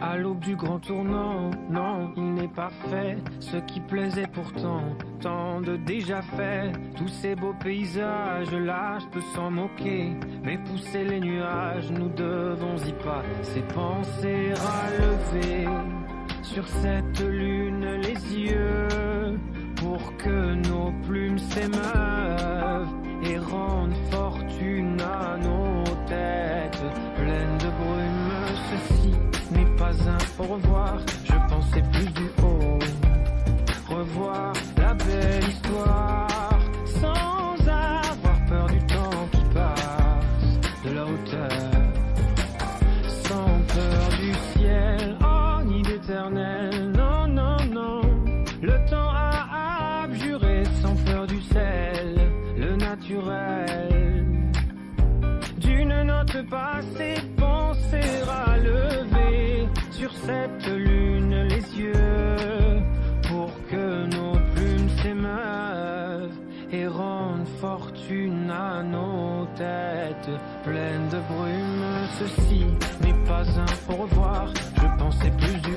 À l'aube du grand tournant, non, il n'est pas fait ce qui plaisait pourtant, tant de déjà fait. Tous ces beaux paysages là, je peux s'en moquer, mais pousser les nuages, nous devons y pas. Ces pensées relever sur cette lune les yeux pour que nos plumes s'émeuvent au revoir, je pensais plus du haut. Revoir la belle histoire sans avoir peur du temps qui passe, de la hauteur, sans peur du ciel, oh ni d'éternel, non, non, non. Le temps a abjuré sans peur du sel, le naturel. D'une note passée, penser fortune à nos têtes pleines de brume. Ceci n'est pas un au revoir, je pensais plus du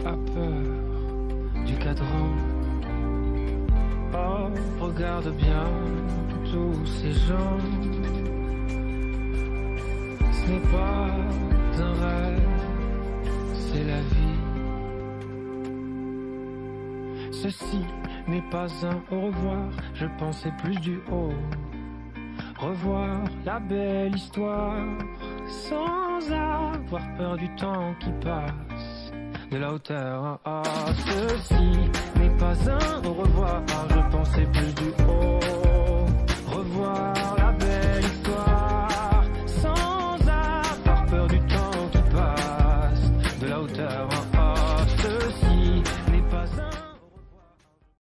si tu as peur du cadran? Oh, regarde bien tous ces gens. Ce n'est pas un rêve, c'est la vie. Ceci n'est pas un au revoir, je pensais plus du haut. Revoir la belle histoire sans avoir peur du temps qui passe de la hauteur. Ah, ceci n'est pas un au revoir. Je pensais plus du haut. Revoir la belle histoire sans avoir peur du temps qui passe de la hauteur. Ah, ceci n'est pas un.